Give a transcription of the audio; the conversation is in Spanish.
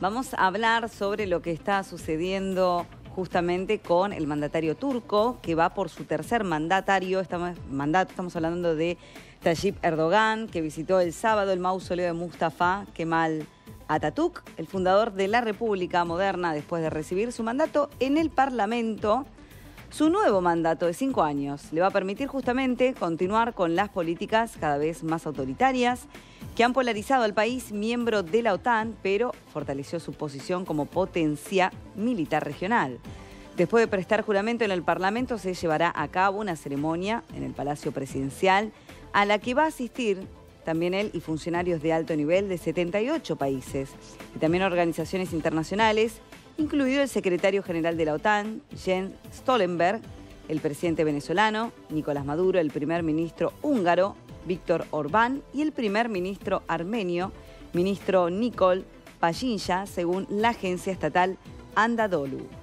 Vamos a hablar sobre lo que está sucediendo justamente con el mandatario turco, que va por su tercer mandatario, estamos, mandato, estamos hablando de Tayyip Erdogan, que visitó el sábado el mausoleo de Mustafa Kemal Atatürk, el fundador de la República Moderna, después de recibir su mandato en el Parlamento. Su nuevo mandato de cinco años le va a permitir justamente continuar con las políticas cada vez más autoritarias que han polarizado al país miembro de la OTAN, pero fortaleció su posición como potencia militar regional. Después de prestar juramento en el Parlamento, se llevará a cabo una ceremonia en el Palacio Presidencial a la que va a asistir también él y funcionarios de alto nivel de 78 países y también organizaciones internacionales incluido el secretario general de la OTAN, Jens Stoltenberg, el presidente venezolano, Nicolás Maduro, el primer ministro húngaro, Víctor Orbán, y el primer ministro armenio, ministro Nikol Pashinyan, según la agencia estatal Andadolu.